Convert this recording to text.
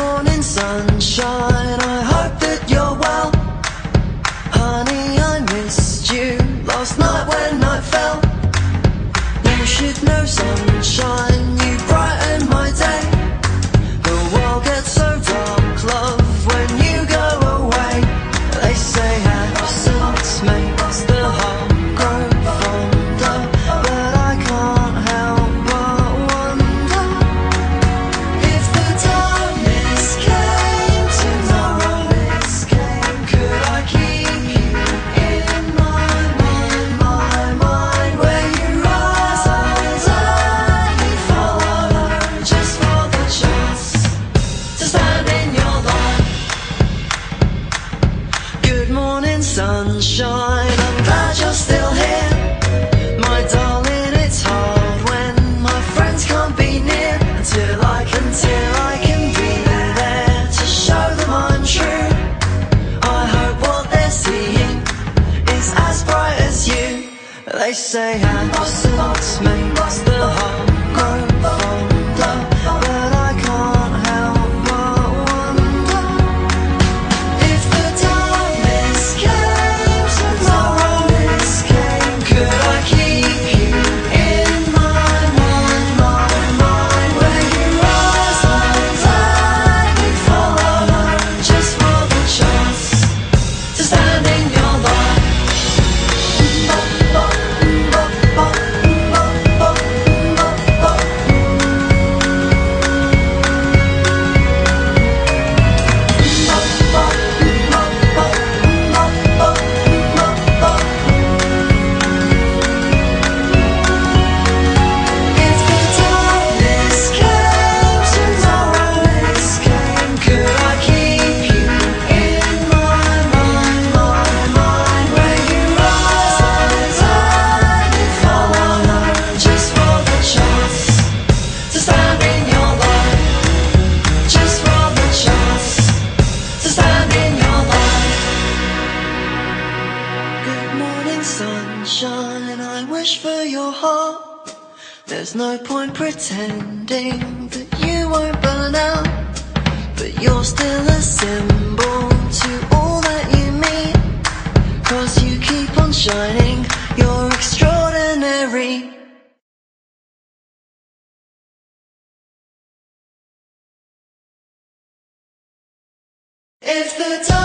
morning, sunshine. I hope that you're well. Honey, I missed you last night when night fell. You should know, sunshine, Sunshine. I'm glad you're still here. My darling, it's hard when my friends can't be near until I can, till I can be there to show them I'm true. I hope what they're seeing is as bright as you. They say absence makes the heart wish for your heart. There's no point pretending that you won't burn out. But you're still a symbol to all that you mean. Cause you keep on shining, you're extraordinary. If the